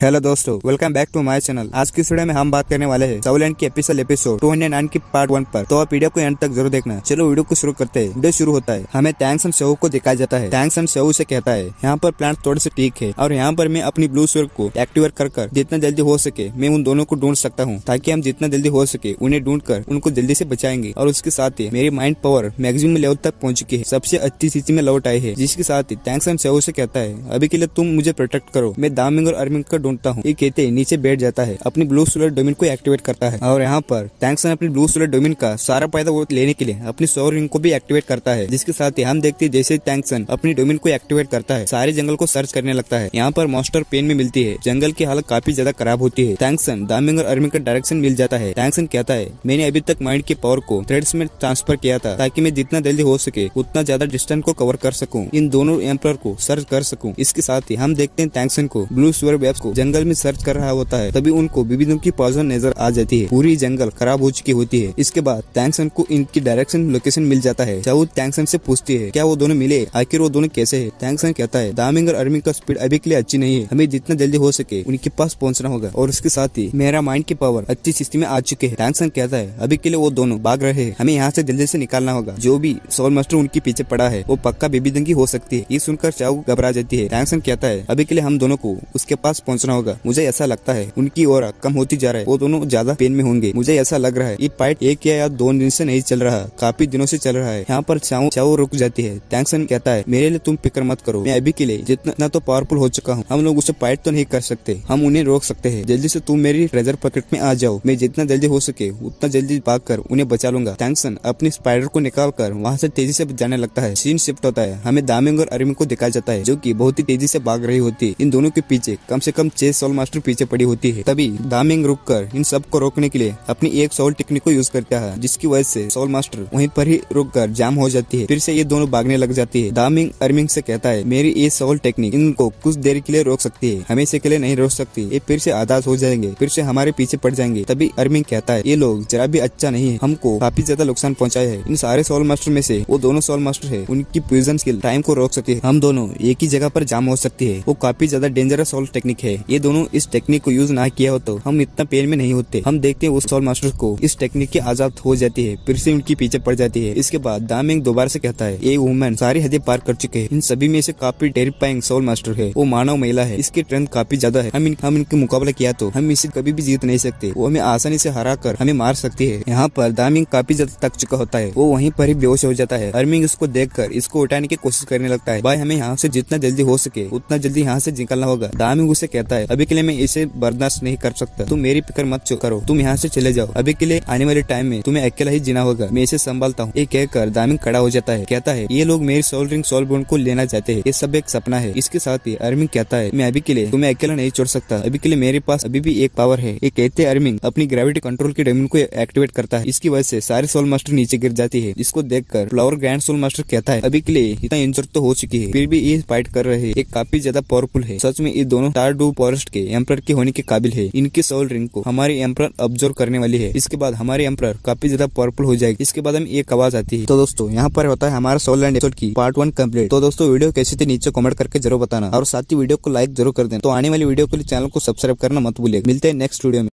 Hello दोस्तों welcome back to my channel आज की वीडियो में हम बात करने वाले हैं सवलैंड की episode episode two hundred nine की पार्ट वन पर। तो आप वीडियो को एंड तक ज़रूर देखना। चलो वीडियो को शुरू करते हैं। वीडियो शुरू होता है। हमें टैंक्स एंड सेव को दिखाया जाता है। टैंक्स एंड सेव से कहता है। यहाँ पर प्लांट थोड़े से ठीक है। और यहाँ पर मैं अपनी ब्लू स्वर्ग को एक्टिवेट कर कर जितना जल्दी हो सके, मैं उन दोनों को ढूंढ सकता हूँ। ताकि हम जितना जल्दी हो सके, उन्हें ढूंढ कर उनको जल्दी से बचाएँगे। और उसके साथ ही मेरी माइंड पावर मैक्सिमम लेवल तक पहुँच चुकी है। सबसे अच्छी स्थिति में लौट आई है। जिसके साथ ही टैंक्स एंड सेव से कहता है, अभी के लिए तुम मुझे प्रोटेक्ट करो। मैं दामिंग और अर्मिंग का ढूंढता हूँ। ये कहते नीचे बैठ जाता है, अपनी ब्लू सोलर डोमिन को एक्टिवेट करता है और यहाँ पर टैंक्सन अपनी ब्लू सोलर डोमिन का सारा फ़ायदा वो लेने के लिए अपनी सौर रिंग को भी एक्टिवेट करता है, जिसके साथ ही हम देखते हैं जैसे टैंक्सन अपनी डोमिन को एक्टिवेट करता है, सारे जंगल को सर्च करने लगता है। यहाँ पर मॉस्टर पेन में मिलती है जंगल की हालत काफ़ी ज़्यादा खराब होती है। टैंक्सन दामिंग और अर्मिंग का डायरेक्शन मिल जाता है। टैंक्सन कहता है मैंने अभी तक माइंड के पावर को थ्रेड्स में ट्रांसफ़र किया था, ताकि मैं जितना जल्दी हो सके उतना ज़्यादा डिस्टेंस को कवर कर सकूँ। इन दोनों एम्पर को सर्च कर सकूँ। इसके साथ ही हम देखते हैं टैंक्सन को ब्लू स्वर वेब्स को जंगल में सर्च कर रहा होता है, तभी उनको विभिन्न की पॉजन नज़र आ जाती है। पूरी जंगल खराब हो चुकी होती है। इसके बाद टैंकसन को इनकी डायरेक्शन लोकेशन मिल जाता है। चाहो टैंक्सन से पूछती है, क्या वो दोनों मिले? आखिर वो दोनों कैसे है? टैंक्सन कहता है, दामिंग और अर्मिंग का स्पीड अभी के लिए अच्छी नहीं है। हमें जितना जल्दी हो सके, उनके पास पहुँचना होगा। और उसके साथ ही, मेरा माइंड की पावर अच्छी स्थिति में आ चुके हैं। टैंक्सन कहता है, अभी के लिए वो दोनों भाग रहे हैं। हमें यहाँ से जल्दी से निकालना होगा। जो भी सोल मास्टर उनके पीछे पड़ा है, वो पक्का बेबी दंगी हो सकती है। ये सुनकर चाऊ घबरा जाती है। टैंक्सन कहता है, अभी के लिए हम दोनों को उसके पास पहुँचना होगा, मुझे ऐसा लगता है, उनकी और कम होती जा रहा है, वो दोनों ज़्यादा पेन में होंगे। मुझे ऐसा लग रहा है, ये फाइट एक या दो दिन से नहीं चल रहा, काफ़ी दिनों से चल रहा है। यहाँ पर चाऊ चाऊ रुक जाती है। टैंक्सन कहता है, मेरे लिए तुम फ़िक्र मत करो। मैं अभी के लिए जितना तो पावरफुल हो चुका हूँ। हम लोग उसे फाइट तो नहीं कर सकते। हम उन्हें रोक सकते हैं। जल्दी से तुम मेरी ट्रेजर पॉकेट में आ जाओ। मैं जितना जल्दी हो सके, उतना जल्दी भाग कर उन्हें बचा लूँगा। टैंक्सन अपनी स्पाइडर को निकाल कर वहाँ से तेज़ी से जाने लगता है। सीन शिफ्ट होता है। हमें दामिंग और अरमिंग को दिखाया जाता है, जो की बहुत ही तेज़ी से भाग रही होती है। इन दोनों के पीछे कम से कम छह सोल मास्टर पीछे पड़ी होती है। तभी दामिंग रुक कर इन सबको रोकने के लिए अपनी एक सोल टेक्निक को यूज़ करता है, जिसकी वजह से सोल मास्टर वहीं पर ही रुक कर जाम हो जाती है। फिर से ये दोनों भागने लग जाती है। दामिंग अर्मिंग से कहता है, मेरी ये सोल टेक्निक इनको कुछ देर के लिए रोक सकती है। हमेशा के लिए नहीं रोक सकती। ये फिर से आदास हो जाएँगे, फिर से हमारे पीछे पड़ जाएँगे। तभी अर्मिंग कहता है, ये लोग जरा भी अच्छा नहीं है। हमको काफ़ी ज़्यादा नुकसान पहुँचाया है। इन सारे सोल मास्टर में से वो दोनों सोल मास्टर है। उनकी प्यूजन स्किल टाइम को रोक सकती है। हम दोनों एक ही जगह पर जाम हो सकती है। वो काफ़ी ज़्यादा डेंजरस सोल टेक्निक है। ये दोनों इस टेक्निक को यूज़ ना किया हो तो हम इतना पेन में नहीं होते। हम देखते हैं उस सोल मास्टर को इस टेक्निक की आज़ाद हो जाती है फिर से उनकी पीछे पड़ जाती है। इसके बाद दामिंग दोबारा से कहता है ये वुमेन सारी हदें पार कर चुके हैं। इन सभी में से काफ़ी टेरिफाइंग सोल मास्टर है। वो मानव महिला है। इसकी ट्रेंथ काफ़ी ज़्यादा है। हम इन, हम इनके मुकाबला किया तो हम इसे कभी भी जीत नहीं सकते। वो हमें आसानी से हरा कर हमें मार सकती है। यहाँ पर दामिंग काफ़ी ज़्यादा तक चुका होता है। वो वहीं पर ही बेहोश हो जाता है। अर्मिंग इसको देख इसको उठाने की कोशिश करने लगता है। भाई हमें यहाँ से जितना जल्दी हो सके उतना जल्दी यहाँ से निकलना होगा। दामिंग उसे कहता है। अभी के लिए मैं इसे बर्दाश्त नहीं कर सकता। तुम मेरी फ़िक्र मत करो। तुम यहाँ से चले जाओ। अभी के लिए आने वाले टाइम में तुम्हें अकेला ही जीना होगा। मैं इसे संभालता हूँ। ये कहकर दामिंग खड़ा हो जाता है। कहता है, ये लोग मेरी सोल रिंग सोल बोन को लेना चाहते हैं। ये सब एक सपना है। इसके साथ ही अर्मिंग कहता है, मैं अभी के लिए तुम्हें अकेला नहीं छोड़ सकता। अभी के लिए मेरे पास अभी भी एक पावर है। ये कहते अर्मिंग अपनी ग्रेविटी कंट्रोल की डोमिन को एक्टिवेट करता है। इसकी वजह से सारे सोल मास्टर नीचे गिर जाती है। इसको देखकर फ्लावर ग्रैंड सोल मास्टर कहता है, अभी के लिए इतना इंजर तो हो चुकी है। फिर भी ये फाइट कर रहे हैं। काफ़ी ज़्यादा पावरफुल है। सच में ये दोनों टार डू फॉरेस्ट के एम्प्रर के होने के काबिल है। इनकी सोल रिंग को हमारे एम्पर ऑब्ज़र्व करने वाली है। इसके बाद हमारे एम्पर काफ़ी ज़्यादा पर्पल हो जाएगी। इसके बाद हम एक आवाज़ आती है। तो दोस्तों, यहाँ पर होता है हमारा सोल एंड एपिसोड की पार्ट वन कंप्लीट तो दोस्तों, वीडियो कैसे थे नीचे कमेंट करके ज़रूर बताना। और साथ ही वीडियो को लाइक ज़रूर कर देना। तो आने वाली वीडियो के लिए चैनल को सब्सक्राइब करना मत भूलिए मिलते हैं नेक्स्ट वीडियो में।